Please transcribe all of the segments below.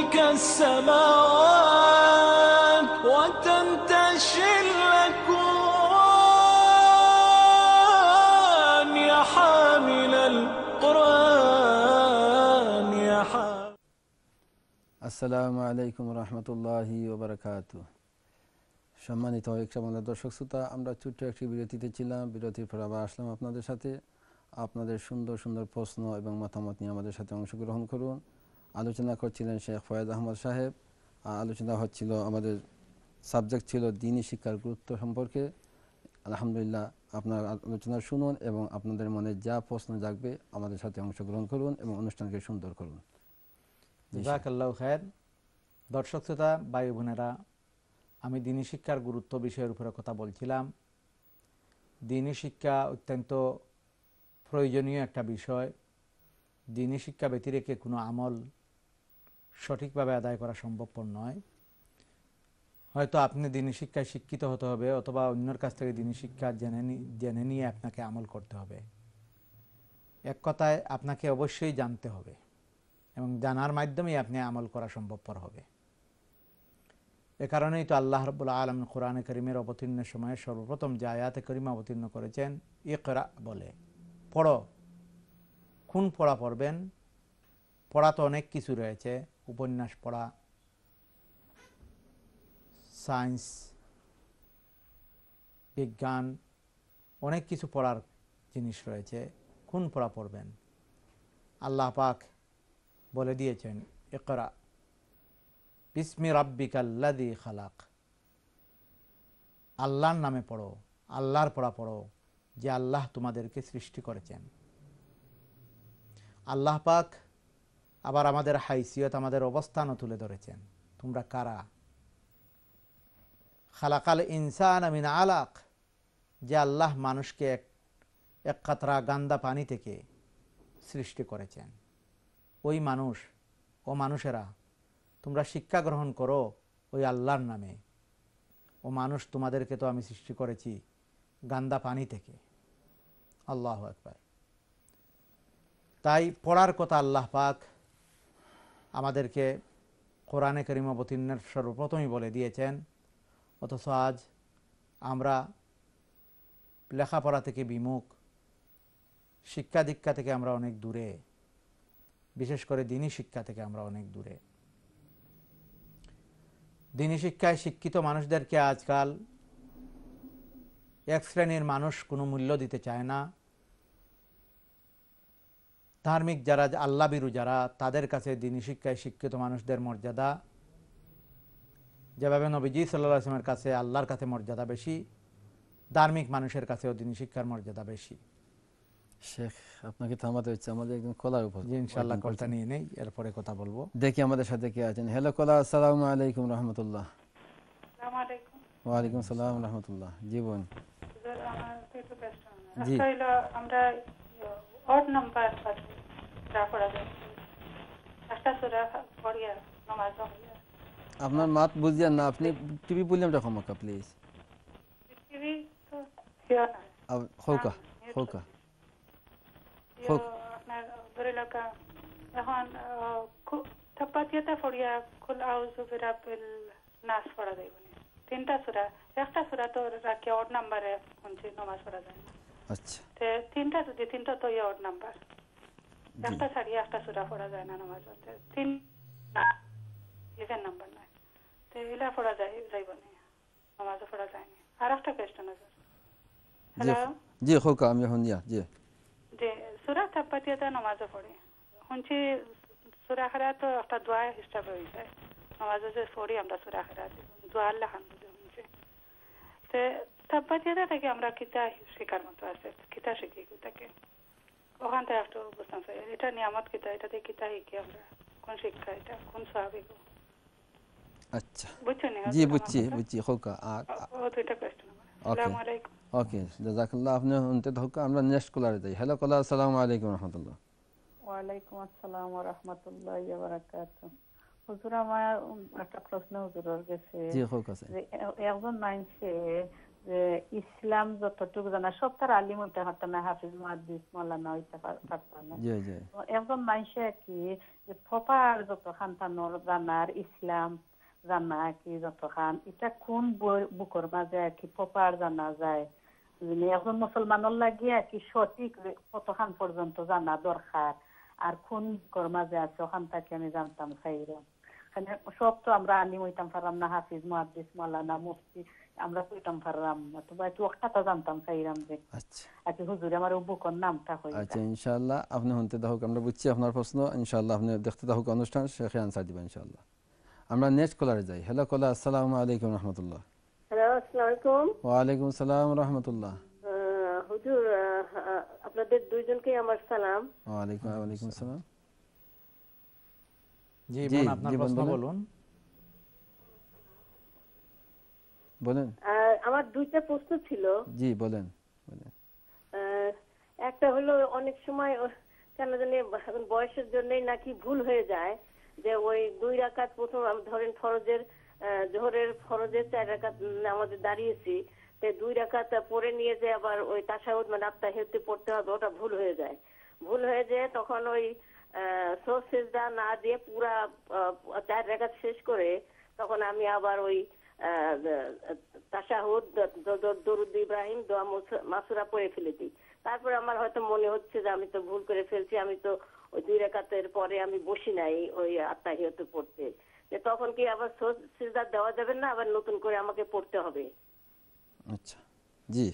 بك السماوات وتنتشي الأكوان يا حامل القرآن يا حامل আসসালামু আলাইকুম রহমতুল্লাহি ওবরাকাতু সম্মানিত একসামানের দর্শক শ্রোতা আমরা ছোট্ট একটি বিরতিতে ছিলাম বিরতির পর আবার আসলাম আপনাদের সাথে আপনাদের সুন্দর সুন্দর প্রশ্ন এবং মতামত নিয়ে আমাদের সাথে অংশগ্রহণ করুন আলোচনা করছিলেন শেখ ফয়েদ আহমদ সাহেব। আলোচনা হচ্ছিল, আমাদের সাবজেক্ট ছিল দিনী শিক্ষার গুরুত্ব সম্পর্কে। আলহামদুলিল্লাহ, আপনার আলোচনা শুনুন এবং আপনাদের মনে যা প্রশ্ন জাগবে, আমাদের সাথে অংশগ্রহণ করুন এবং অনুষ্ঠানকে সুন্দর করুন। জাকাল্লাহ খায়ের। দর্শক শ্রোতা, ভাই বোনেরা, আমি দিনী শিক্ষার গুরুত্ব বিষয়ের উপরে কথা বলছিলাম। দিনী শিক্ষা অত্যন্ত প্রয়োজনীয় একটা বিষয়। দিনী শিক্ষা ব্যতিরেকে কোনো আমল সঠিকভাবে আদায় করা সম্ভবপর নয়। হয়তো আপনি দিনী শিক্ষায় শিক্ষিত হতে হবে অথবা অন্যের কাছ থেকে দিনী শিক্ষা জেনে জেনে নিয়ে আপনাকে আমল করতে হবে। এক কথায় আপনাকে অবশ্যই জানতে হবে এবং জানার মাধ্যমেই আপনি আমল করা সম্ভবপর হবে। এ কারণেই তো আল্লাহ রবুল্লা আলম কোরআনে করিমের অবতীর্ণের সময় সর্বপ্রথম যে আয়াতে করিমা অবতীর্ণ করেছেন, ইকরা বলে। পড়ো। কোন পড়া পড়বেন। পড়া তো অনেক কিছু রয়েছে। উপন্যাস পড়া, সায়েন্স, বিজ্ঞান, অনেক কিছু পড়ার জিনিস রয়েছে। কোন পড়া পড়বেন? আল্লাহ পাক বলে দিয়েছেন, ইকরা, বিসমি রাব্বিকাল্লাদি খালাক। আল্লাহর নামে পড়ো, আল্লাহর পড়া পড়ো যে আল্লাহ তোমাদেরকে সৃষ্টি করেছেন। আল্লাহ পাক আবার আমাদের হাইসিয়ত, আমাদের অবস্থানও তুলে ধরেছেন। তোমরা কারা? খালাকাল ইনসান আমিন আলাক, যে আল্লাহ মানুষকে এক এক কাতরা গান্দা পানি থেকে সৃষ্টি করেছেন। ওই মানুষ, ও মানুষেরা, তোমরা শিক্ষা গ্রহণ করো ওই আল্লাহর নামে। ও মানুষ, তোমাদেরকে তো আমি সৃষ্টি করেছি গান্দা পানি থেকে। আল্লাহ একবার তাই পড়ার কথা আল্লাহ পাক আমাদেরকে কোরআনে করিম অবতীর্ণের সর্বপ্রথমই বলে দিয়েছেন, অথচ আজ আমরা লেখাপড়া থেকে বিমুখ, শিক্ষা দীক্ষা থেকে আমরা অনেক দূরে, বিশেষ করে দিনী শিক্ষা থেকে আমরা অনেক দূরে। দিনী শিক্ষায় শিক্ষিত মানুষদেরকে আজকাল এক শ্রেণির মানুষ কোনো মূল্য দিতে চায় না। ধার্মিক যারা আল্লাহ বিরু যারা তাদের কাছে দিনী শিক্ষায় শিক্ষিত মানুষদের মর্যাদা। যেভাবে নবীজি সাল্লাহ আসলামের কাছে আল্লাহর কাছে মর্যাদা বেশি ধার্মিক মানুষের কাছেও দিনী শিক্ষার মর্যাদা বেশি। শেখ আপনাকে থামাতে হচ্ছে আমাদের একদম কলার উপর জি ইনশাল্লাহ কথা নিয়ে নেই এরপরে কথা বলব। দেখি আমাদের সাথে কে আছেন। হ্যালো কলা আসসালামু আলাইকুম রহমতুল্লাহ। ওয়ালাইকুম সালাম রহমতুল্লাহ। জি বোন। স্যার আমার একটু ব্যস্ত জি। আমরা অড নাম্বার যা পড়া যায় একটা সুরা পড়িয়া নামাজ হইয়া আপনার মাত বুঝিয়ান না আপনি টিভি প্রবলেমটা ক্ষমা প্লিজ টিভি তো হিও না হৌকা হ্যাঁ, হৌকা হিও হোক। আপনার ধরে লাগা এখন থাপ্পাতিয়াতে পড়িয়া কুল আউযু বিরাব্বিল নাস পড়া যাইব না তিনটা সুরা একটা সুরা তো রাখি অড নাম্বারে শুনছি নামাজ পড়া যায় না আচ্ছা। তিনটা যদি তিনটা তো ইয়ে নাম্বার একটা ছাড়িয়ে একটা সুরা পড়া যায় না নামাজ তিন ইভেন নাম্বার নয়। তো এগুলা পড়া যায় যাইব না। নামাজও পড়া যায়নি আর একটা কোয়েশ্চেন আছে। জি হ্যালো জি হৌকা আমি শুনিয়া জি। যে সুরা তাপ্পাতিয়াতে নামাজও পড়ে। শুনছি সুরা খেরা তো একটা দোয়া হিসাবে হয়ে যায়। নামাজও যে পড়ি আমরা সুরা লেখান বলে শুনছি। তো থেকে আমরা কিতা শেখার মতো আছে কিতা শিখি তাকে ওখান থেকে একটু বুঝতাম এটা নিয়ামত কিতা এটাতে কিতা শিখি আমরা কোন শিক্ষা এটা কোন স্বাভাবিক আচ্ছা বুঝছেন জি বুঝছি বুঝছি হৌকা আর আসসালামু আলাইকুম ওকে জাজাকাল্লাহ আপনি শুনতে হৌকা আমরা নেক্সট কলারে যাই হ্যালো কলা আসসালামু আলাইকুম রহমতুল্লাহ ওয়ালাইকুম আসসালাম ওয়া রাহমাতুল্লাহি ওয়া বারাকাতুহু হুজুর আমার একটা প্রশ্ন হুজুরের কাছে জি হৌক আছে যে এ- একজন মানুষে যে ইসলাম যতটুকু জানা সব তার আলিম হইতে পারতাম না হাফিজ মুহাদ্দিস মৌলানা হইতে পার- না। জি জি। তো একজন মানুষে কি প্রপার যত খানতানোর জানার ইসলাম জানা কি যত খান এটা কোন বুকর মাঝে আর কি প্রপার জানা যায়? মানে এখন মুসলমানের লাগিয়ে আর কি সঠিক কতখান পর্যন্ত জানা দরকার? আর কোন বুকর মাঝে আছে ওখান থেকে আমি জানতাম চাইলাম এখানে সব তো আমরা আলিম হইতাম পারলাম না হাফিজ মুহাদ্দিস মাওলানা মুফতি আমরা কইতাম পারলাম না। তো বা একটু একটা জানতাম চাইলাম যে আচ্ছা। কি হুজুরে আমার বুকর নামটা হইতা আচ্ছা ইনশাআল্লাহ আপনি শুনতে থাকুক আমরা বুঝছি আপনার প্রশ্ন। ইনশাআল্লাহ আপনি দেখতে থাকুক অনুষ্ঠান শেখে আনসার দিবেন ইনশাআল্লাহ। আমরা নেক্সট কলারে যাই। হ্যালো কলা আসসালামু আলাইকুম রহমতুল্লাহ। হ্যালো আসসালামু আলাইকুম। ওয়ালাইকুম আসসালাম রহমতুল্লাহ। হুজুর আপনাদের দুইজনকে আমার সালাম। ওয়ালাইকুম ওয়ালাইকুম আসসালাম। জি জি, বোন আপনার প্রশ্ন বলেন। বলুন। আমার দুইটা প্রশ্ন ছিল। জি বলেন একটা হলো অনেক সময় কেন জানি বয়সের জন্যই নাকি ভুল হয়ে যায় যে ওই দুই রাকাত প্রথম ধরেন ফরজের জোহরের ফরজের চার রাকাত আমাদের দাঁড়িয়েছি তো দুই রাকাত পরে নিয়ে যে আবার ওই তাসাউদ মানে আত্মাহিয়তে পড়তে হবে ওটা ভুল হয়ে যায়। ভুল হয়ে যায় তখন ওই সোর্স সেজদা না দিয়ে পুরা চার রেখাত শেষ করে তখন আমি আবার ওই তাশাহুদ দরুদ ইব্রাহিম দোয়া মাসুরা পড়ে ফেলে দিই তারপরে আমার হয়তো মনে হচ্ছে যে আমি তো ভুল করে ফেলছি আমি তো ওই দুই রেখাতের পরে আমি বসি নাই ওই আত্মাহিয়ত পড়তে। যে তখন কি আবার সোর্স দেওয়া যাবে না আবার নতুন করে আমাকে পড়তে হবে? আচ্ছা জি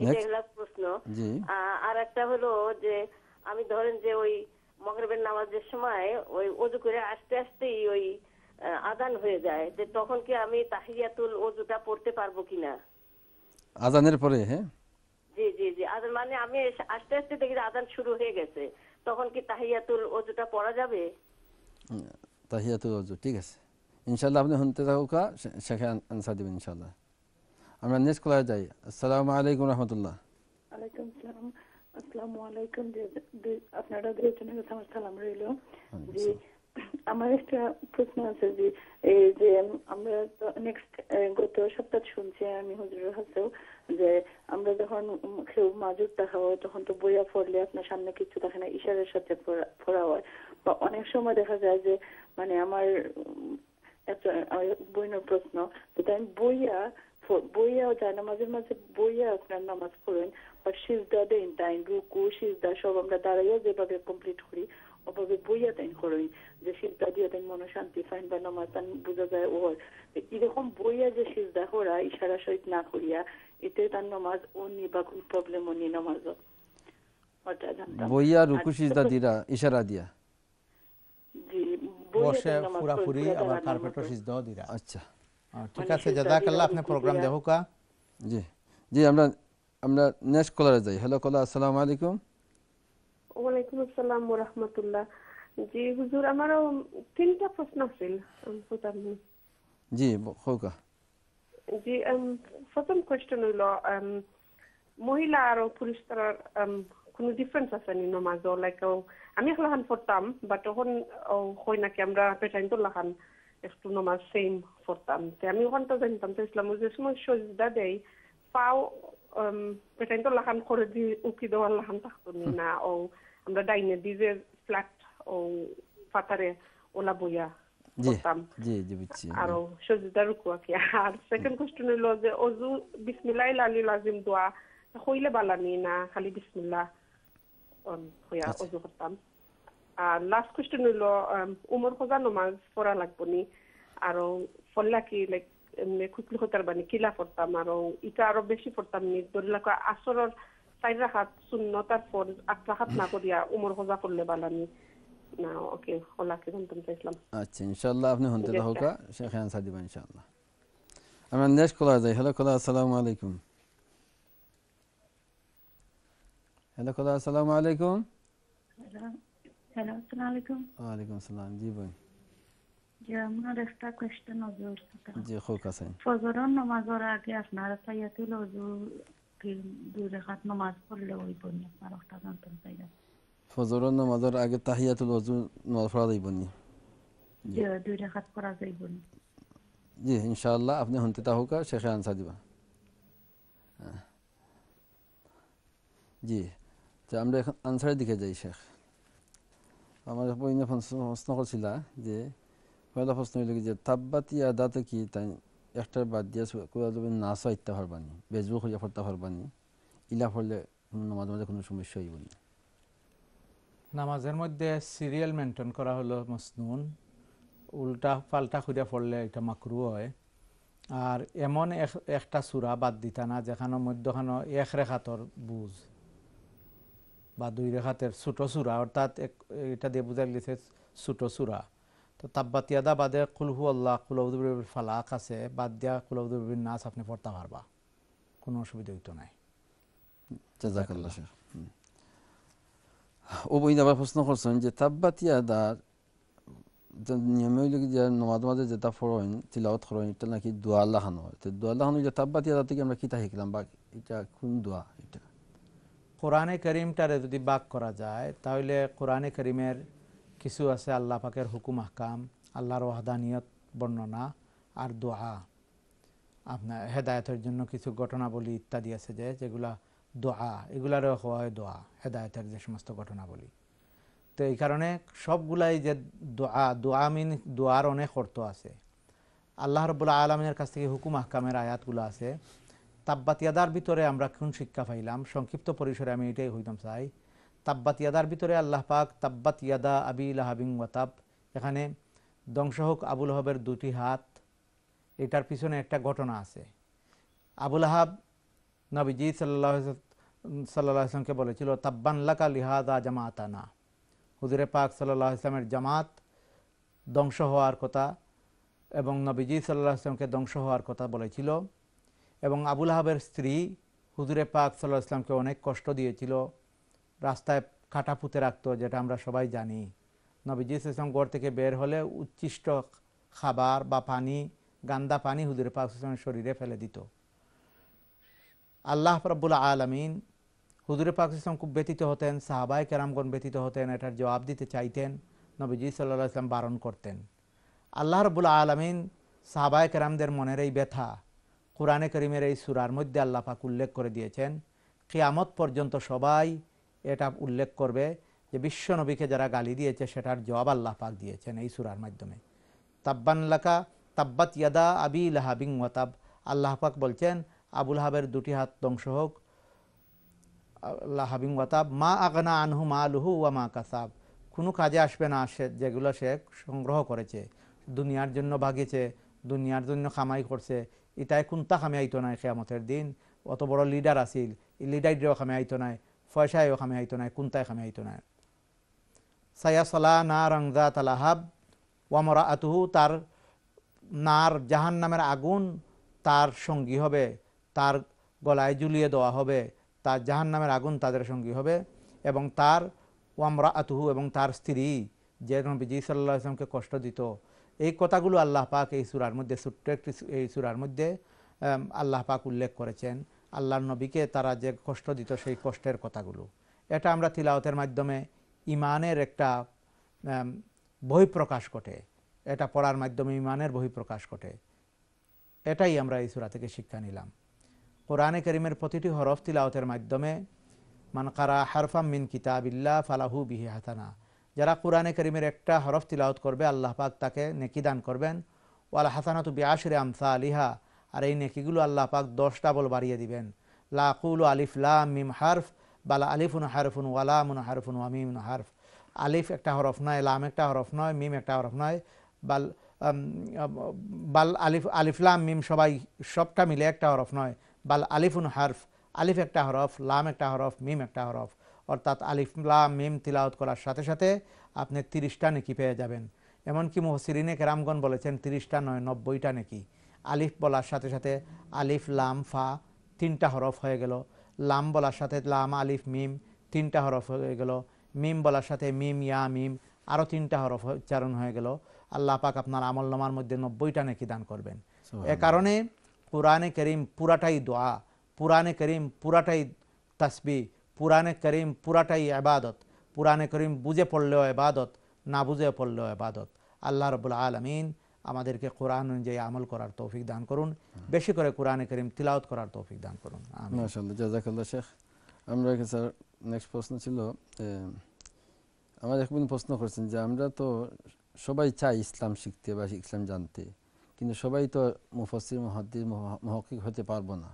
এটা প্রশ্ন। আর একটা হলো যে আমি ধরেন যে ওই মগরবের নামাজের সময় ওই অজু করে আসতে আসতেই ওই আদান হয়ে যায় যে তখন কি আমি তাহিয়াতুল অজুটা পড়তে পারব কিনা? আজানের পরে হ্যাঁ? জি জি জি আদান মানে আমি আসতে আসতে দেখি যে আদান শুরু হয়ে গেছে। তখন কি তাহিয়াতুল অজুটা পড়া যাবে? তাহিয়াতুল ওযু ঠিক আছে। ইনশাআল্লাহ আপনি শুনতে থাকুকা শেখে আনসার দিবেন ইনশাআল্লাহ। আমরা নেক্সট কলারে যাই। আসসালামু আলাইকুম রহমতুল্লাহ। ওয়ালাইকুম সালাম আসসালামু আলাইকুম। আপনারা দুজনের কাছে আমার সালাম রইল। যে আমার একটা প্রশ্ন আছে যে এই যে আমরা তো নেক্সট গত সপ্তাহ শুনছি আমি হুজুরের কাছেও যে আমরা যখন কেউ মাজুর দেখা হয়, তখন তো বইয়া পড়লে আপনার সামনে কিছু দেখে না, ইশারের সাথে পড়া- হয়। বা অনেক সময় দেখা যায় যে মানে আমার একটা বইনের প্রশ্ন যেটা আমি বইয়া প- বইয়া যায় না, মাঝে মাঝে বইয়া আপনার নামাজ পড়েন, বা সিজদা দেন, তাই রুকু, সিজদা সব আমরা দাঁড়াইয়া যেভাবে কমপ্লিট করি ওভাবে বইয়া তাই করি যে সিজদা দিয়ে তাই মনে শান্তি ফাইন বা নামাজ তাই বোঝা যায় ও এরকম বইয়া যে সিজদা করা ইশারা সহিত না করিয়া এতে তার নামাজ ও নি বা কোন প্রবলেম ও নি নামাজ বইয়া রুকু সিজদা দিরা ইশারা দিয়া বসে পুরাপুরি আবার দাঁড়ানোর কার্পেটও সিজদাও দিরা আচ্ছা ঠিক আছে জাজাকাল্লাহ আপনি প্রোগ্রাম। দেখুকা জি জি আমরা আমরা নেক্সট কলারে যাই হ্যালো কলা আসসালামু আলাইকুম ওয়ালাইকুম আসসালাম রাহমাতুল্লাহ। জি হুজুর আমারও তিনটা প্রশ্ন আছিল। জি খৌকা জি প্রথম কোয়েশ্চেন হইল মহিলা আর পুরুষ তারার কোনো ডিফারেন্স আছে নি নমাজও লাইক আমি পড়তাম বাট তখন হয় নাকি আমরা পেটাইন তো লাখান একটু নমাজ সেম পড়তাম। তে আমি ওখানটা জানতাম তো ইসলাম যে সময় সজদা পাও পেটাইন তো লাখান করে দি উকি দেওয়ার লাখান থাকতো না ও আমরা ডাইনে দি যে ফ্ল্যাট ও পাতারে ওলা বইয়া জি পড়তাম জি জি বুঝছি আরও সজিদা রুকু আর কি আর সেকেন্ড কোশ্চেন হইল যে অজু বিসমিল্লাহ লালি লাজিম দোয়া হইলে বালানি না খালি বিসমিল্লাহ হইয়া। অজু করতাম আর লাস্ট কোশ্চেন হইল উমর খোঁজা নমাজ পড়া লাগবো নি আর পড়লা কি লাইক বানি কিলা পড়তাম আর ইটা আরও বেশি পড়তাম নি আসরের চার রাখাত শূন্য তারপর আট রাখাত না করিয়া উমর খোঁজা করলে বালানি না ওকে হলা কি চাইছিলাম আচ্ছা ইনশাআল্লাহ আপনি শেখে আনসার দিবেন ইনশাআল্লাহ। আমরা নেক্সট কলারে যাই হ্যালো আসসালামু আলাইকুম। হ্যালো আসসালামু আলাইকুম। হ্যালো আসসালামু আলাইকুম। ওয়ালাইকুম আসসালাম জি আমার একটা কোয়েশ্চেন হজুর জি খৌকা সাইন ফজরের নামাজের আগে আপনার তাইয়াতুল হজুর কি দুই রেখাত নামাজ পড়লে ওই বনি আপনার একটা জানতাম চাইলাম ফজরের নামাজের আগে তাহিয়াতুল ওযু নফরা দিবনি যে দুই রেখাত করা যাইব নি জি ইনশাআল্লাহ আপনি শুনতে থাকুকা শেখে আনসার দিবা। জি তো আমরা এখন আনসারের দিকে যাই শেখ আমার প্রশ্ন করছিলা যে পয়লা প্রশ্ন হইল যে তাব্বাতি আদাতে কি তাই একটার বাদ দিয়ে যাবে নাচ ইত্যা হরবানি বেজবুক হইয়া ফরতা হরবানি ইলা ফরলে কোনো মাঝে কোনো সমস্যা হইব না। নামাজের মধ্যে সিরিয়াল মেনটেন করা হলো মসনুন, উল্টা পাল্টা করে পড়লে এটা মাকরু হয়। আর এমন এক- একটা সুরা বাদ দিতা না, যেখানে মধ্যখানে এক রেখাতর বুঝ বা দুই রেখাতের ছোট সুরা, অর্থাৎ এটা দিয়ে বোঝা গেছে ছোট সুরা। তো তাব্বাতিয়াদা বাদে কুলহু আল্লাহ কুলৌদুবির ফালাক আছে বাদ দিয়া কুলৌদুবির নাচ আপনি পড়তে পারবা। কোনো অসুবিধা হইতো নাই। জাজাকাল্লাহ। ও বই আবার প্রশ্ন করছেন যে তাব্বাতি আদার নিয়মে হইল যে নমাজ মাঝে যেটা ফরইন তিলাওয়াত ফরইন এটা নাকি দোয়া লাখানো হয়? তো দোয়া লাখানো যে তাব্বাতি আদা থেকে আমরা কিতা শিখলাম বা এটা কোন দোয়া এটা? কোরআনে করিমটারে যদি বাক করা যায় তাহলে কোরআনে করিমের কিছু আছে আল্লাহ পাকের হুকুম, আহকাম, আল্লাহর ওয়াহাদানিয়ত, বর্ণনা আর দোয়া। আপনার হেদায়তের জন্য কিছু ঘটনাবলী ইত্যাদি আছে যে, যেগুলা দোয়া, এগুলারও হওয়া হয় দোয়া, হেদায়তের যে সমস্ত ঘটনাবলী। তো এই কারণে সবগুলাই যে দোয়া দোয়া মিন, দোয়ার অনেক অর্থ আছে। আল্লাহ রবুল্লা আলমের কাছ থেকে হুকুম, আহকামের আয়াতগুলো আছে। তাব্বাতিয়াদার ভিতরে আমরা কোন শিক্ষা পাইলাম, সংক্ষিপ্ত পরিসরে আমি এটাই হইতাম চাই। তাব্বাতিয়াদার ভিতরে আল্লাহ পাক তাব্বাত ইয়াদা আবি লাহাবিং ওয়াতাব এখানে ধ্বংস হোক আবুল হবের দুটি হাত, এটার পিছনে একটা ঘটনা আছে। আবুল আহাব নবীজি সাল্লাহ সাল্লাহ আসলামকে বলেছিল, তাব্বান লাকা লিহাদা জামাতানা হুজুরে পাক সাল্লাহ ইসলামের জামাত ধ্বংস হওয়ার কথা এবং নবীজি সাল্লাহ আসলামকে ধ্বংস হওয়ার কথা বলেছিল এবং আবুল আহাবের স্ত্রী হুজুরে পাক সাল্লাহ ইসলামকে অনেক কষ্ট দিয়েছিল। রাস্তায় কাটা পুঁতে রাখতো, যেটা আমরা সবাই জানি। নবীজি ইসলাম গড় থেকে বের হলে উচ্ছিষ্ট খাবার বা পানি, গান্দা পানি হুজুরে পাক ইসলামের শরীরে ফেলে দিত। আল্লাহ রব্বুল আলমিন হুজুরে পাক ইসলাম খুব ব্যতীত হতেন সাহাবাই কেরামগণ ব্যতীত হতেন, এটার জবাব দিতে চাইতেন, নবীজি সাল্লাহ ইসলাম বারণ করতেন। আল্লাহ রব্বুল আলমিন সাহাবাই কেরামদের মনের এই ব্যথা, কোরআনে করিমের এই সুরার মধ্যে আল্লাহ পাক উল্লেখ করে দিয়েছেন, কিয়ামত পর্যন্ত সবাই এটা উল্লেখ করবে যে বিশ্ব নবীকে যারা গালি দিয়েছে, সেটার জবাব আল্লাহ পাক দিয়েছেন এই সুরার মাধ্যমে। তাব্বান লাকা তাব্বাত ইয়াদা আবি লাহাবিং ওয়াতাব আল্লাহ পাক বলছেন আবুল হাবের দুটি হাত ধ্বংস হোক লাহাবিং ওয়াতাব মা আগনা আনহু মা লুহু ওয়া মা কাসাব। কোনো কাজে আসবে না সে, যেগুলো সে সংগ্রহ করেছে। দুনিয়ার জন্য ভাগেছে দুনিয়ার জন্য খামাই করছে। ইটাই কোনটা খামে আইতো নাই খেয়ামতের দিন। অত বড় লিডার আছিল এই লিডারও খামে আইতো নাই। পয়সায়ও খামে আইতো নাই কোনটাই খামে আইতো নাই। সায়া সলা না রংজা তালাহাব ওয়ামরা আতুহু তার নার জাহান নামের আগুন তার সঙ্গী হবে, তার গলায় ঝুলিয়ে দেওয়া হবে, তার জাহান নামের আগুন তাদের সঙ্গী হবে এবং তার ওয়ামরা আতুহু এবং তার স্ত্রী, যে নবীজি সাল্লাহ ইসলামকে কষ্ট দিত। এই কথাগুলো আল্লাহ পাক এই সুরার মধ্যে, ছোট্ট একটি এই সুরার মধ্যে আল্লাহ পাক উল্লেখ করেছেন। আল্লাহর নবীকে তারা যে কষ্ট দিত সেই কষ্টের কথাগুলো। এটা আমরা তিলাওতের মাধ্যমে ইমানের একটা বহিঃপ্রকাশ ঘটে। এটা পড়ার মাধ্যমে ইমানের বহিঃপ্রকাশ ঘটে। এটাই আমরা এই সুরা থেকে শিক্ষা নিলাম। কোরআনে করিমের প্রতিটি হরফ তিলাওতের মাধ্যমে মানকারা হারফাম মিন কিতাবিল্লাহ ফালাহু বিহি হাসানা। যারা কোরআনে করিমের একটা হরফ তিলাওত করবে, আল্লাহ পাক তাকে নেকি দান করবেন। ওয়াল হাসানাতু বিআশরি আমসা আলিহা আর এই নেকিগুলো আল্লাহ পাক দশটা বল বাড়িয়ে দিবেন। লা কুলু আলিফ লাম মিম হারফ, বালা আলিফুন হারফুন, ওয়ালামুন হারফুন, ওয়ামিমুন হারফ। আলিফ একটা হরফ নয়, লাম একটা হরফ নয়, মিম একটা হরফ নয়। বাল বাল আলিফ আলিফলাম মিম সবাই সবটা মিলে একটা হরফ নয়। বাল আলিফুন হারফ, আলিফ একটা হরফ, লাম একটা হরফ, মিম একটা হরফ। অর্থাৎ আলিফ, লাম, মিম তিলাওয়াত করার সাথে সাথে আপনি তিরিশটা নেকি পেয়ে যাবেন। এমনকি মুহসিরিনে কেরামগণ বলেছেন তিরিশটা নয়, নব্বইটা নেকি। আলিফ বলার সাথে সাথে আলিফ লাম ফা তিনটা হরফ হয়ে গেল। লাম বলার সাথে লাম আলিফ মিম তিনটা হরফ হয়ে গেল। মিম বলার সাথে মিম ইয়া মিম আরও তিনটা হরফ উচ্চারণ হয়ে গেল। আল্লাহ পাক আপনার আমল নামার মধ্যে নব্বইটা নাকি দান করবেন। এ কারণে পুরানে করিম পুরাটাই দোয়া পুরানে করিম পুরাটাই তসবি পুরানে করিম পুরাটাই আবাদত পুরানে করিম বুঝে পড়লেও এবাদত না বুঝে পড়লেও এবাদত আল্লাহ রবুল আলমিন আমাদেরকে কোরআন অনুযায়ী আমল করার তৌফিক দান করুন। বেশি করে কোরআনে করিম তিলাওয়াত করার তৌফিক দান করুন। মাশাআল্লাহ জাজাকাল্লাহ শেখ। আমরা স্যার নেক্সট প্রশ্ন ছিল আমার এক প্রশ্ন করছেন যে আমরা তো সবাই চাই ইসলাম শিখতে বা ইসলাম জানতে কিন্তু সবাই তো মুফাসির মহাদ্দিস মহকিক হতে পারব না।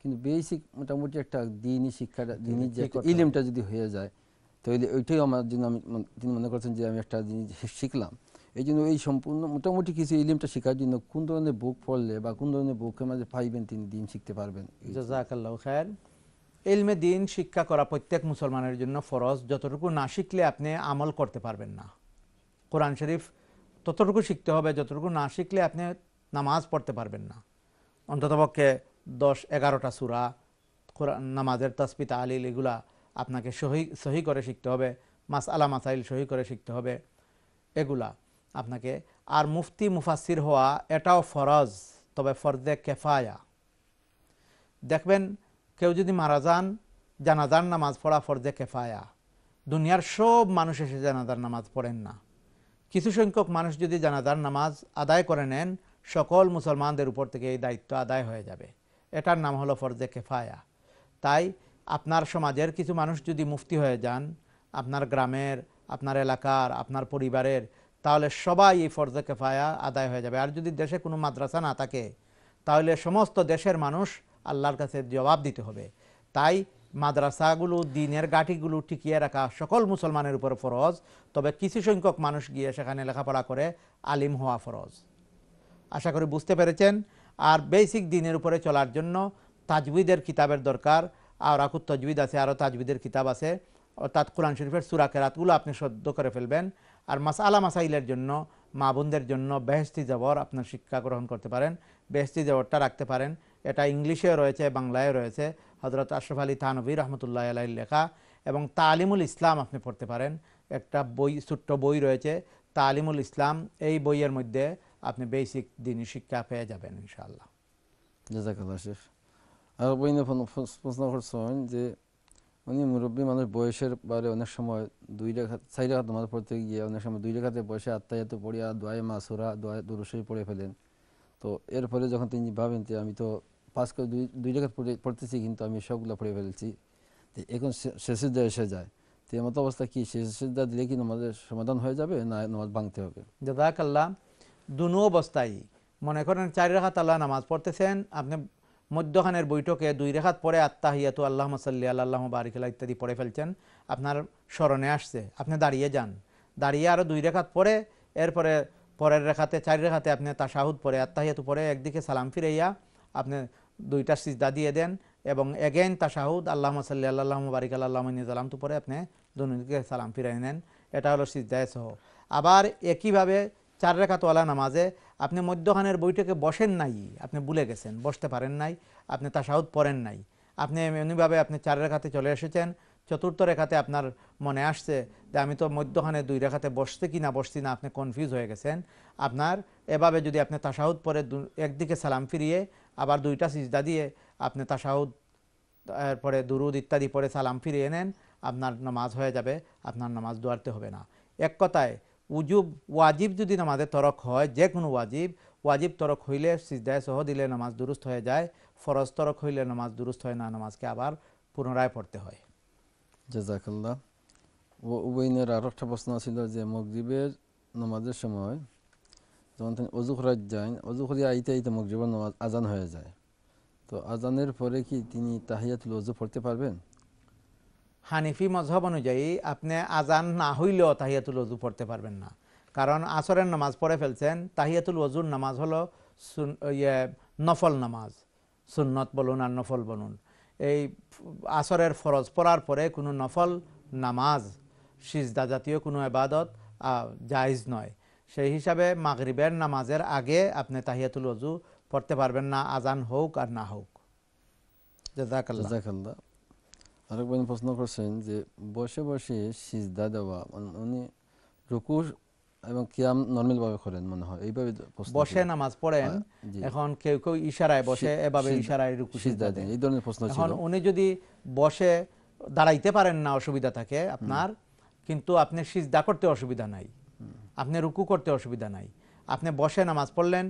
কিন্তু বেসিক মোটামুটি একটা দিনই শিক্ষাটা দিনই যে। ইলিমটা যদি হয়ে যায় তাহলে ওইটাই আমার জন্য আমি তিনি মনে করছেন যে আমি একটা জিনিস শিখলাম। এই জন্য এই সম্পূর্ণ মোটামুটি কিছু ইলিমটা শেখার জন্য কোন ধরনের বুক পড়লে বা কোন ধরনের বুকের মাঝে পাইবেন তিনি দিন শিখতে পারবেন। ইলমে দিন শিক্ষা করা প্রত্যেক মুসলমানের জন্য ফরজ, যতটুকু না শিখলে আপনি আমল করতে পারবেন না। কোরআন শরীফ ততটুকু শিখতে হবে, যতটুকু না শিখলে আপনি নামাজ পড়তে পারবেন না। অন্ততপক্ষে দশ এগারোটা সুরা, কোরআন নামাজের তসবি তালিল এগুলা আপনাকে সহি সহি করে শিখতে হবে মাস আলা মাসাইল সহি করে শিখতে হবে, এগুলা। আপনাকে। আর মুফতি মুফাসির হওয়া এটাও ফরজ, তবে ফরজে কেফায়া। দেখবেন, কেউ যদি মারা যান, জানাজার নামাজ পড়া ফরজে কেফায়া। দুনিয়ার সব মানুষ এসে জানাজার নামাজ পড়েন না। কিছু সংখ্যক মানুষ যদি জানাজার নামাজ আদায় করে নেন, সকল মুসলমানদের উপর থেকে এই দায়িত্ব আদায় হয়ে যাবে। এটার নাম হলো ফরজে কেফায়া। তাই আপনার সমাজের কিছু মানুষ যদি মুফতি হয়ে যান, আপনার গ্রামের, আপনার এলাকার, আপনার পরিবারের তাহলে সবাই এই ফরজে কেফায়া আদায় হয়ে যাবে। আর যদি দেশে কোনো মাদ্রাসা না থাকে, তাহলে সমস্ত দেশের মানুষ আল্লাহর কাছে জবাব দিতে হবে। তাই মাদ্রাসাগুলো, দিনের গাঠিগুলো টিকিয়ে রাখা সকল মুসলমানের উপর ফরজ, তবে কিছু সংখ্যক মানুষ গিয়ে সেখানে লেখাপড়া করে আলিম হওয়া ফরজ। আশা করি বুঝতে পেরেছেন? আর বেসিক দিনের উপরে চলার জন্য তাজবিদের কিতাবের দরকার। আর আকুত তজবিদ আছে, আরও তাজবিদের কিতাব আছে। অর্থাৎ কোরআন শরীফের সুরা কেরাতগুলো আপনি সদ্য করে ফেলবেন। আর মাসালা মাসাইলের জন্য, মা বোনদের জন্য বেহস্তি জবর আপনার শিক্ষা গ্রহণ করতে পারেন। বেহস্তি জবরটা রাখতে পারেন। এটা ইংলিশেও রয়েছে বাংলায় রয়েছে। হজরত আশরফ আলী থানবী রহমতুল্লাহ আলাই লেখা। এবং তালিমুল ইসলাম আপনি পড়তে পারেন। একটা বই, ছোট্ট বই রয়েছে। তালিমুল ইসলাম, এই বইয়ের মধ্যে আপনি বেসিক দিনই শিক্ষা পেয়ে যাবেন ইনশাআল্লাহ। জাজাকাল্লাহ শেখ। আর প্রশ্ন করছেন যে উনি মুরব্বী মানুষ, বয়সের বারে অনেক সময় দুই রেখা, চার রেখা নামাজ পড়তে গিয়ে অনেক সময় দুই রেখাতে বসে আত্মায়াত পড়িয়া দোয়াই মাসুরা দোয়া দুরুসই পড়ে ফেলেন। তো এরপরে যখন তিনি ভাবেন যে আমি তো পাঁচ করে দুই দুই রেখা পড়ে, পড়তেছি কিন্তু আমি সবগুলো পড়ে ফেলেছি এখন শেষের যা এসে যায়। তো এমতো অবস্থা কি? শেষের যা দিলে কি নামাজের সমাধান হয়ে যাবে? না, নামাজ ভাঙতে হবে। জাদাকাল্লাহ দুনো অবস্থায় মনে করেন চার রেখাত আল্লাহ নামাজ পড়তেছেন, আপনি মধ্যখানের বৈঠকে দুই রেখাত পরে আত্মাহিয়াতু আল্লাহ মাসাল্লি আল্লাহ বারিকাল্লাহ ইত্যাদি পড়ে ফেলছেন। আপনার স্মরণে আসছে। আপনি দাঁড়িয়ে যান। দাঁড়িয়ে আরও দুই রেখাত পরে এরপরে পরের রেখাতে, চারি রেখাতে আপনি তা তাশাহুদ পরে আত্মাহিয়াতু পরে একদিকে সালাম ফিরাইয়া আপনি দুইটা সিজদা দিয়ে দেন এবং এগেন তাশাহুদ আল্লাহ মাসাল্লি আল্লাহ বারিক আল্লাহ সালাম তো পরে আপনি দুদিকে সালাম ফিরাই নেন। এটা হলো সিজদায় সহ। আবার একইভাবে চার রেখাতওয়ালা নামাজে আপনি মধ্যখানের বইটাকে বসেন নাই, আপনি ভুলে গেছেন, বসতে পারেন নাই, আপনি তাশাহুদ পড়েন নাই। আপনি এমনিভাবে আপনি চার রেখাতে চলে এসেছেন, চতুর্থ রেখাতে আপনার মনে আসছে যে আমি তো মধ্যখানে দুই রেখাতে বসতে কি না বসছি না, আপনি কনফিউজ হয়ে গেছেন। আপনার এভাবে যদি আপনি তাশাহুদ পরে একদিকে সালাম ফিরিয়ে, আবার দুইটা সিজদা দিয়ে আপনি তাশাহুদ এরপরে দুরুদ ইত্যাদি পরে সালাম ফিরিয়ে নেন, আপনার নামাজ হয়ে যাবে, আপনার নামাজ দোয়ারতে হবে না। এক কথায় উজুব, ওয়াজিব যদি নামাজের তরক হয় যে কোনো ওয়াজিব ওয়াজিব তরক হইলে সিজদায় সহ দিলে নামাজ দুরুস্ত হয়ে যায়, ফরজ তরক হইলে নামাজ দুরুস্ত হয় না, নামাজকে আবার পুনরায় পড়তে হয়। জাজাকাল্লাহ ও উবইনের আরও একটা প্রশ্ন ছিল যে, মগরিবের নামাজের সময় যখন তিনি অজু করার যান, অজু করে আইতে আইতে মগরিবের নামাজ আজান হয়ে যায়। তো আজানের পরে কি তিনি তাহিয়াতুল অজু পড়তে পারবেন? হানিফি মজহব অনুযায়ী আপনি আজান না হইলেও তাহিয়াতুল ওজু পড়তে পারবেন না। কারণ আসরের নামাজ পড়ে ফেলছেন, তাহিয়াতুল ওজুর নামাজ হলো ইয়ে নফল নামাজ। সুন্নত বলুন আর নফল বলুন। এই আসরের ফরজ পড়ার পরে কোনো নফল নামাজ, সিজদা জাতীয় কোনো এবাদত জায়েজ নয়। সেই হিসাবে মাগরিবের নামাজের আগে আপনি তাহিয়াতুল ওজু পড়তে পারবেন না, আজান হোক আর না হোক। জাজাকাল্লাহ আরেক বোন প্রশ্ন করছেন যে বসে বসে সিজদা দেওয়া মানে উনি রুকু এবং কিয়াম নর্মালভাবে করেন মনে হয় এইভাবে প্রশ্ন বসে নামাজ পড়েন এখন কেউ কেউ ইশারায় বসে এভাবে ইশারায় রুকু সিজদা দেন এই ধরনের প্রশ্ন এখন ছিল। উনি যদি বসে দাঁড়াইতে পারেন না অসুবিধা থাকে আপনার কিন্তু আপনি সিজদা করতে অসুবিধা নাই আপনি রুকু করতে অসুবিধা নাই। আপনি বসে নামাজ পড়লেন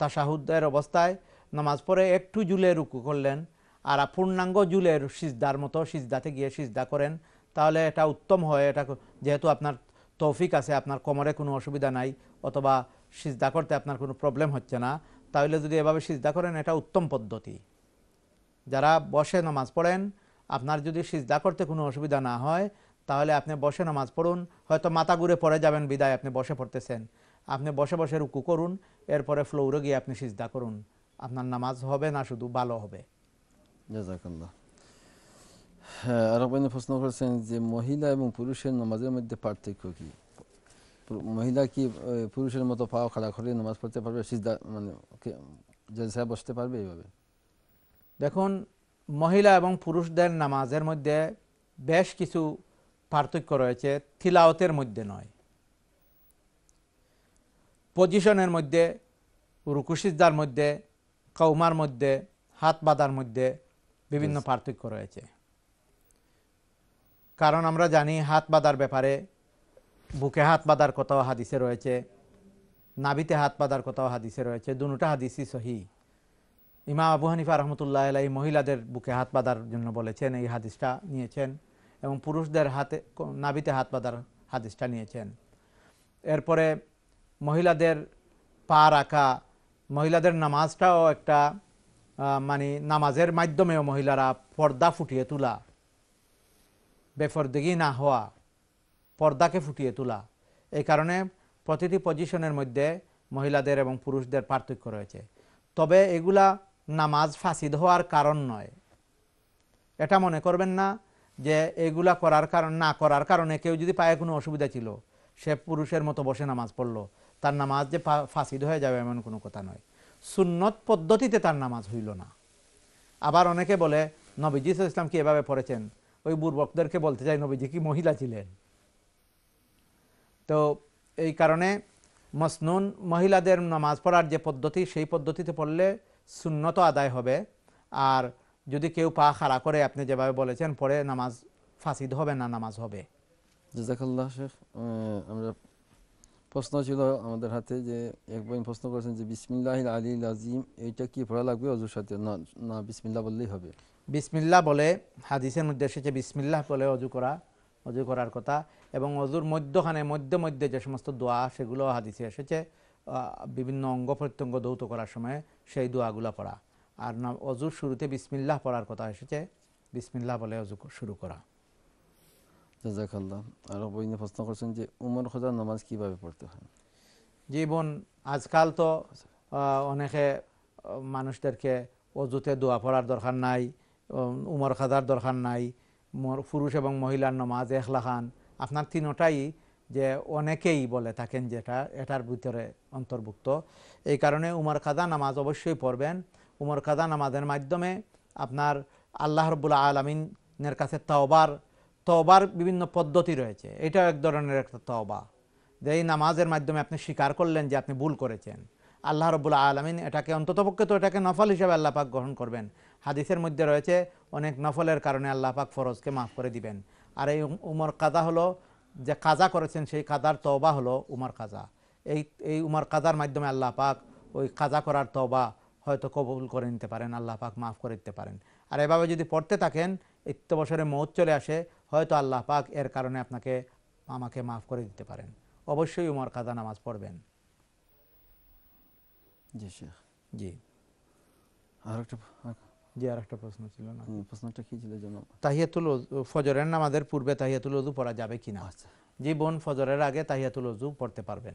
তাশাহুদের অবস্থায় নামাজ পড়ে একটু জুলে রুকু করলেন আর পূর্ণাঙ্গ জুলের সিজদার মতো সিজদাতে গিয়ে সিজদা করেন, তাহলে এটা উত্তম হয়। এটা যেহেতু আপনার তৌফিক আছে, আপনার কোমরে কোনো অসুবিধা নাই, অথবা সিজদা করতে আপনার কোনো প্রবলেম হচ্ছে না, তাহলে যদি এভাবে সিজদা করেন, এটা উত্তম পদ্ধতি। যারা বসে নামাজ পড়েন, আপনার যদি সিজদা করতে কোনো অসুবিধা না হয়, তাহলে আপনি বসে নামাজ পড়ুন। হয়তো মাথা ঘুরে পড়ে যাবেন, বিদায় আপনি বসে পড়তেছেন। আপনি বসে বসে রুকু করুন, এরপরে ফ্লোরে গিয়ে আপনি সিজদা করুন। আপনার নামাজ হবে না, শুধু ভালো হবে। জাজাকাল্লাহ হ্যাঁ আর আপনি প্রশ্ন করেছেন যে মহিলা এবং পুরুষের নামাজের মধ্যে পার্থক্য কি মহিলা কি পুরুষের মতো পাও খাড়া করে নামাজ পড়তে পারবে সিজদা মানে জলসায় বসতে পারবে এইভাবে দেখুন মহিলা এবং পুরুষদের নামাজের মধ্যে বেশ কিছু পার্থক্য রয়েছে থিলাওতের মধ্যে নয় পজিশনের মধ্যে রুকুসিদ্দার মধ্যে কৌমার মধ্যে হাত বাঁধার মধ্যে বিভিন্ন পার্থক্য রয়েছে। কারণ আমরা জানি হাত বাঁধার ব্যাপারে বুকে হাত বাঁধার কথাও হাদিসে রয়েছে নাবিতে হাত বাঁধার কথাও হাদিসে রয়েছে দুটা হাদিসই সহি। ইমাম আবু হানিফা রহমতুল্লাহ আলাই মহিলাদের বুকে হাত বাঁধার জন্য বলেছেন এই হাদিসটা নিয়েছেন এবং পুরুষদের হাতে নাবিতে হাত বাঁধার হাদিসটা নিয়েছেন। এরপরে মহিলাদের পা রাখা মহিলাদের নামাজটাও একটা মানে নামাজের মাধ্যমেও মহিলারা পর্দা ফুটিয়ে তোলা, বেফরদিগি না হওয়া, পর্দাকে ফুটিয়ে তোলা, এই কারণে প্রতিটি পজিশনের মধ্যে মহিলাদের এবং পুরুষদের পার্থক্য রয়েছে। তবে এগুলা নামাজ ফাঁসিদ হওয়ার কারণ নয়। এটা মনে করবেন না যে এগুলা করার কারণ না করার কারণে কেউ যদি পায়ে কোনো অসুবিধা ছিল, সে পুরুষের মতো বসে নামাজ পড়ল, তার নামাজ যে ফাঁসিদ হয়ে যাবে এমন কোনো কথা নয়। সুন্নত পদ্ধতিতে তার নামাজ হইল না। আবার অনেকে বলে, নবীজি ইসলাম কি এভাবে পড়েছেন? ওই বুর্বকদেরকে বলতে চাই, নবীজি কি মহিলা ছিলেন? তো এই কারণে মসনুন মহিলাদের নামাজ পড়ার যে পদ্ধতি, সেই পদ্ধতিতে পড়লে সুন্নত আদায় হবে। আর যদি কেউ পা খাড়া করে, আপনি যেভাবে বলেছেন পরে নামাজ ফাসিদ হবে না, নামাজ হবে। জাজাকাল্লাহ শেখ আমরা প্রশ্ন ছিল আমাদের হাতে যে, এক প্রশ্ন করেছেন যে বিসমিল্লাহ আলী আজিম এইটা কি পড়া লাগবে? অজুর সাথে। না না, বিসমিল্লাহ বললেই হবে। বিসমিল্লাহ বলে, হাদিসের মধ্যে এসেছে বিসমিল্লাহ বলে অজু করা, অজু করার কথা, এবং অজুর মধ্যখানে, মধ্যে মধ্যে যে সমস্ত দোয়া, সেগুলো হাদিসে এসেছে বিভিন্ন অঙ্গ প্রত্যঙ্গ দৌত করার সময় সেই দোয়াগুলো পড়া। আর না, অজুর শুরুতে বিসমিল্লাহ পড়ার কথা এসেছে, বিসমিল্লাহ বলে অজু শুরু করা। জাজাকাল্লাহ আর বইনে প্রশ্ন করেছেন যে, উমর খোদার নামাজ কীভাবে পড়তে হয়? জীবন আজকাল তো অনেকে মানুষদেরকে অজুতে দোয়া পড়ার দরকার নাই উমর খাদার দরকার নাই পুরুষ এবং মহিলার নমাজ এখলা খান। আপনার তিনোটাই যে অনেকেই বলে থাকেন যেটা এটার ভিতরে অন্তর্ভুক্ত। এই কারণে উমর খাদা নামাজ অবশ্যই পড়বেন। উমর খাদা নামাজের মাধ্যমে আপনার আল্লাহ রবুল্লা আলমিনের কাছে তওবার তওবার বিভিন্ন পদ্ধতি রয়েছে। এটাও এক ধরনের একটা তওবা। যে এই নামাজের মাধ্যমে আপনি স্বীকার করলেন যে আপনি ভুল করেছেন। আল্লাহ রবুল্লা আলমিন এটাকে অন্ততপক্ষে তো এটাকে নফল হিসাবে আল্লাহ পাক গ্রহণ করবেন। হাদিসের মধ্যে রয়েছে, অনেক নফলের কারণে আল্লাহ পাক ফরজকে মাফ করে দিবেন। আর এই উমর কাজা হলো, যে কাজা করেছেন, সেই কাজার তওবা হলো উমর কাজা। এই এই উমর কাজার মাধ্যমে আল্লাহ পাক ওই কাজা করার তওবা হয়তো কবুল করে নিতে পারেন, আল্লাহ পাক মাফ করে দিতে পারেন। আর এভাবে যদি পড়তে থাকেন ইত্য বছরে মৌত চলে আসে হয়তো আল্লাহ পাক এর কারণে আপনাকে আমাকে মাফ করে দিতে পারেন। অবশ্যই উমর কাজা নামাজ পড়বেন। জি শেখ। জি। আর একটা জি আর একটা প্রশ্ন ছিল না। প্রশ্নটা কি ছিল যেন? তাহিয়াতুল ওযু- ফজরের নামাজের পূর্বে তাহিয়াতুল পড়া যাবে কিনা? আচ্ছা। জি বোন ফজরের আগে তাহিয়াতুল পড়তে পারবেন।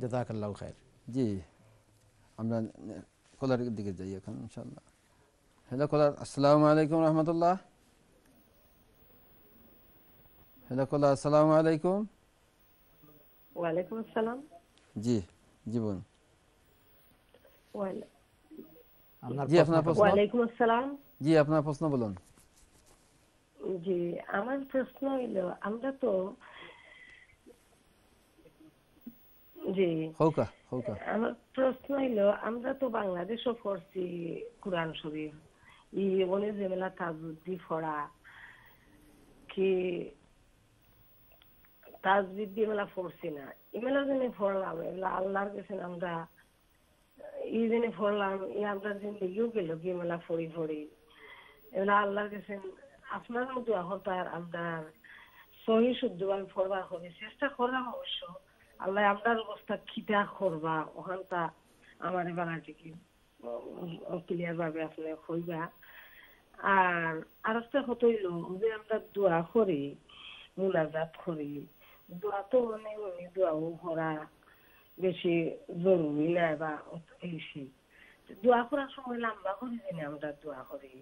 জাযাকাল্লাহু খায়ের জি। আমরা কলার দিকে যাই এখন ইনশাল্লাহ হ্যালো কলার আসসালামু আলাইকুম রহমতুল্লাহ হ্যালো কলার আসসালামু আলাইকুম ওয়ালাইকুম আসসালাম জি জি বোন জি আপনার প্রশ্ন ওয়ালাইকুম আসসালাম জি আপনার প্রশ্ন বলুন। জি আমার প্রশ্ন হইল আমরা তো জি। হৌকা হৌকা। আমার প্রশ্ন হইল আমরা তো বাংলাদেশও পড়ছি কোরআন শরীফ। ই বলে যেমেলা তাজুদ্দি পড়া কি তাজবিদ দিয়ে মেলা পড়ছি না ইমেলা জন্য পড়লাম এগুলা আল্লাহর কাছে আমরা এই জন্য পড়লাম এই আমরা জিন্দগিও গেল কি মেলা ফড়ি ফড়ি এগুলা আল্লাহর কাছে আপনার মতো আহতার আমরা সহি শুদ্ধভাবে পড়বার করি চেষ্টা করলাম অবশ্য আল্লাহ আপনার অবস্থা খিতা করবা ওখানটা আমার এবার কি ক্লিয়ার ভাবে আপনি কইবা আর আর একটা কথা হইল যে আমরা দোয়া করি মুনাজাত করি দোয়া তো মানে এমনি দোয়াও করা বেশি জরুরি না বা বেশি দোয়া করার সময় লম্বা করি জানি আমরা দোয়া করি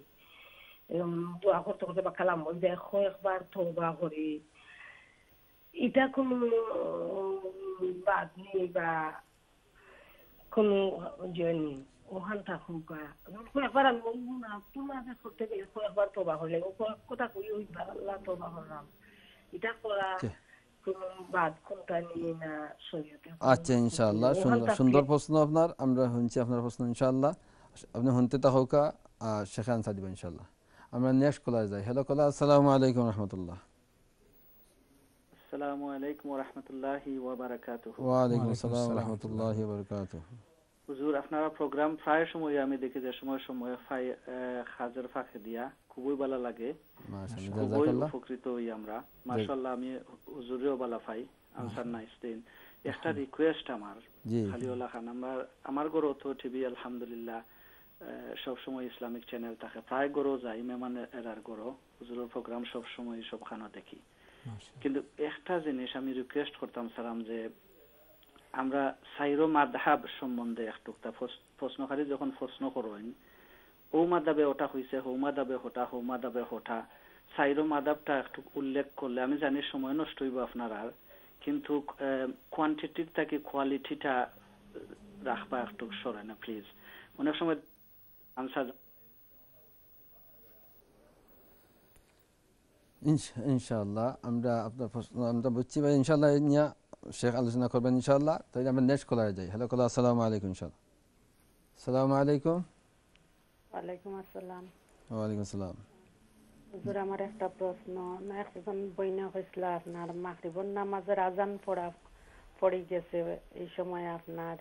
দোয়া করতে করতে বা তৌবা করি এটা কোনো বাদ নেই বা কোনো ইয়ে নেই কয়েকবার আমি বলব না তোমার করতে গেলে কয়েকবার তোবা হলে ও কথা কই ওই আল্লাহ তোবা করলাম এটা করা আচ্ছা ইনশাআল্লাহ সুন্দর সুন্দর প্রশ্ন আপনার আমরা শুনছি আপনার প্রশ্ন ইনশাআল্লাহ। আপনি শুনতে থাকুকা শেখে আনসার দিবেন ইনশাআল্লাহ। আমরা নেক্সট কলার যাই। হ্যালো কলা আসসালামু আলাইকুম রহমতুল্লাহ। আসসালামু আলাইকুম ওয়া রাহমাতুল্লাহি ওয়া বারাকাতুহু। ওয়া আলাইকুম আসসালাম ওয়া রাহমাতুল্লাহি ওয়া বারাকাতুহু। হুজুর আপনারা প্রোগ্রাম প্রায় সময় আমি দেখি যে সময় সময় ফাই হাজার ফাঁকে দিয়া খুবই ভালো লাগে। খুবই উপকৃত হই আমরা। মাশাআল্লাহ আমি হুজুরেও ভালো পাই আনসার নাইস দিন। একটা রিকোয়েস্ট আমার খালিউল্লাহ খান আমার আমার গরো তো টিভি আলহামদুলিল্লাহ সব সময় ইসলামিক চ্যানেল থাকে। প্রায় গরো যাই মেমান এরার গরো। হুজুরের প্রোগ্রাম সব সময় সবখানে দেখি। কিন্তু একটা জিনিস আমি রিকোয়েস্ট করতাম সালাম যে আমরা সাইরো মাধাব সম্বন্ধে একটুকটা প্রশ্নকারী যখন প্রশ্ন করেন ও মাদাবে ওটা হইছে, হৌ মাদাবে হটা, হৌ মাদাবে হটা। সাইরো মাদাবটা একটু উল্লেখ করলে আমি জানি সময় নষ্ট হইব আপনার আর, কিন্তু কোয়ান্টিটির থেকে কোয়ালিটিটা রাখবা একটু সরে না প্লিজ অনেক সময় আনসার ইনশাআল্লাহ, আমরা আপনার প্রশ্ন আমরা বুঝছি ভাই, ইনশাআল্লাহ শেখ আলোচনা করবেন ইনশাআল্লাহ তাই আমরা নেক্সট কলারে যাই হ্যালো কলা আসসালামু আলাইকুম ইনশাআল্লাহ আসসালামু আলাইকুম ওয়ালাইকুম আসসালাম ওয়ালাইকুম আসসালাম হুজুর আমার একটা প্রশ্ন একজন বইনা হয়েছিল আপনার মাগরিবর নামাজের আজান পড়া পড়ে গেছে এই সময় আপনার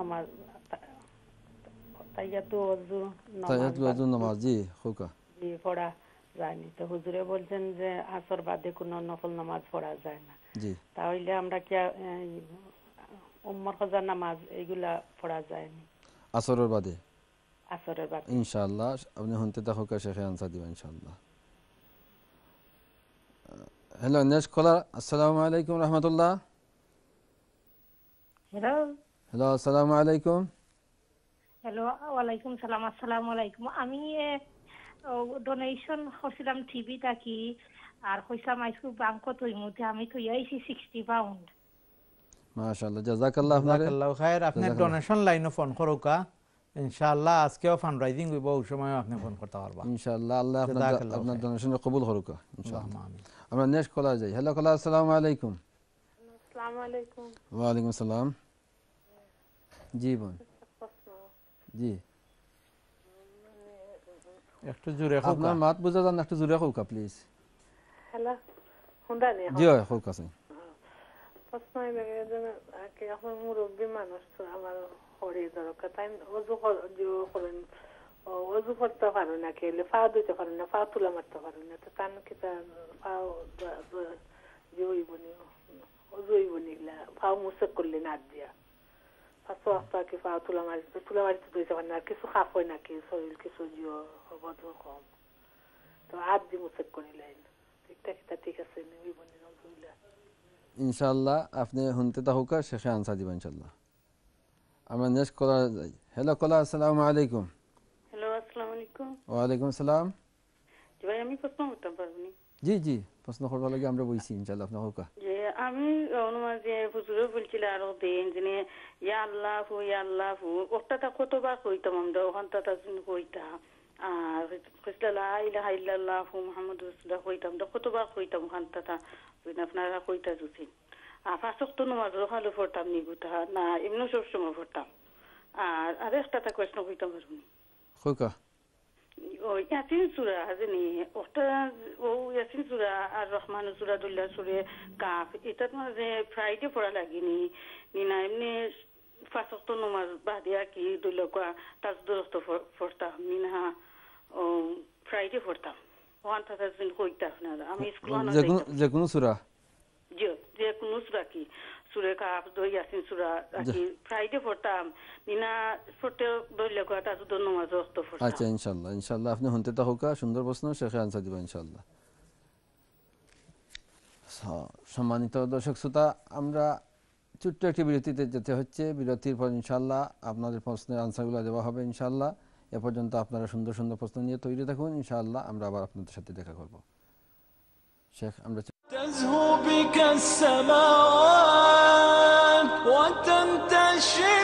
নামাজ তাইয়াতু ওযু তাইয়াতু ওযু নামাজ জি খুকা জি পড়া যায়নি। তো হুজুরে বলছেন যে আসর বাদে কোনো নকল নামাজ পড়া যায় না। তাহলে আমরা কি উম্মর খজা নামাজ এইগুলা পড়া যায়নি? আসরের বাদে? আসরের বাদে। ইনশাআল্লাহ আপনি শুনতে থাকুক শেখে আনসার দিবেন ইনশাআল্লাহ। হ্যালো নেক্সট কলার আসসালামু আলাইকুম রহমতুল্লাহ। হ্যালো। হ্যালো আসসালামু আলাইকুম। হ্যালো ওয়ালাইকুম সালাম আসসালামু আলাইকুম। আমি ডোনেশন করছিলাম টিভি থাকি আর কইসাম আইসু বাঙ্ক তৈ মধ্যে আমি তো আইছি সিক্সটি পাউন্ড মাশাআল্লাহ জাযাকাল্লাহ আপনারে। জাযাকাল্লাহ খায়ের আপনি ডোনেশন লাইনে ফোন করুকা ইনশাআল্লাহ আজকেও ফান্ড রাইজিং হইব ওই সময় আপনি ফোন করতে পারবা। ইনশাআল্লাহ আল্লাহ আপনার আপনার ডোনেশন কবুল করুক ইনশাআল্লাহ। আমরা নেক্সট কলার যাই। হ্যালো কলার আসসালামু আলাইকুম। আসসালামু আলাইকুম। ওয়া আলাইকুম আসসালাম। জি বোন। জি। একটু জোরে আপনার মাত বুঝা যান একটু জোরে হোক প্লিজ হ্যালো শুনদানি জি হয় হোক আছে প্রশ্ন কি এখন মুরব্বী মানুষ তো আমার শরীর দরকার তাই অজু করেন অজু করতে পারো না খেলে পা দিতে পারো না পা তুলা মারতে পারো না তো তান কি পা যে হইব নি অজু হইব নিগলা পা মুসে করলে না দিয়া। পাঁচ কি পা তুলা মারিতে তুলা মারিতে দিতে পারে না কিছু খাপ হয় নাকি শরীর কিছু জিও বদ কম তো আর দি মুসে করিলেন ঠিকঠাক ঠিক আছে হইব নি অজুইলা ইনশাআল্লাহ আপনি শুনতে থাকুক শেখে আনসার দিবেন ইনশাআল্লাহ আমরা নেক্সট কলার যাই হ্যালো কলার আসসালামু আলাইকুম হ্যালো আসসালামু আলাইকুম ওয়ালাইকুম আসসালাম জি ভাই আমি প্রশ্ন করতে পারবনি জি জি প্রশ্ন করবার লাগে আমরা বইছি ইনশাআল্লাহ আপনার হোক আমি অনুমান যে হুজুরে বলছিল আরো দিন যে ইয়া আল্লাহ হু ইয়া আল্লাহ হু ওটা কতবার কইতাম আমরা ওখানটা কইতাম আর কইছিল লা ইলাহা ইল্লাল্লাহ মুহাম্মদ রাসূলুল্লাহ কইতাম তো কতবার কইতাম ওখানটা আপনারা কইতা জুছি আর ফাঁসক তো নমাজ ভালো পড়তাম নিগুতা না এমনি সব সময় পড়তাম আর আর একটা কোয়েশন কইতাম পারবনি ও ইয়াসিন সুরা জানি ওটা ও ইয়াসিন সুরা আর রহমান সুরা দুল্লা সুরে কাফ এটা তোমার যে ফ্রাইডে পড়া লাগেনি। নিনা এমনি ফাঁসক্ত নমাজ বাদিয়া কি দুল্লা কোয়া তাজ দরস্ত পড়তাম। নিনা ও ফ্রাইডে পড়তাম। ওয়ান থাউজেন্ড কইতা আপনারা আমি স্কুল যে কোনো সুরা যে কোনো সুরা কি। সুরে কাপ দই ইয়াসিন সুরা কি ফ্রাইডে পড়তাম নিনা পড়তে দইলে কোয়া তাজ দর নমাজ অস্ত পড়তাম আচ্ছা ইনশাল্লাহ ইনশাল্লাহ আপনি শুনতে তো হোকা সুন্দর প্রশ্ন শেখে আনসার দিব ইনশাল্লাহ। স- সম্মানিত দর্শক শ্রোতা আমরা ছোট্ট একটি বিরতিতে যেতে হচ্ছে। বিরতির পর ইনশাল্লাহ আপনাদের প্রশ্নের আনসারগুলো দেওয়া হবে ইনশাল্লাহ। এ পর্যন্ত আপনারা সুন্দর সুন্দর প্রশ্ন নিয়ে তৈরি থাকুন। ইনশাআল্লাহ আমরা আবার আপনাদের সাথে দেখা করব। শেখ আমরা تنكسر السماوات وتنتشر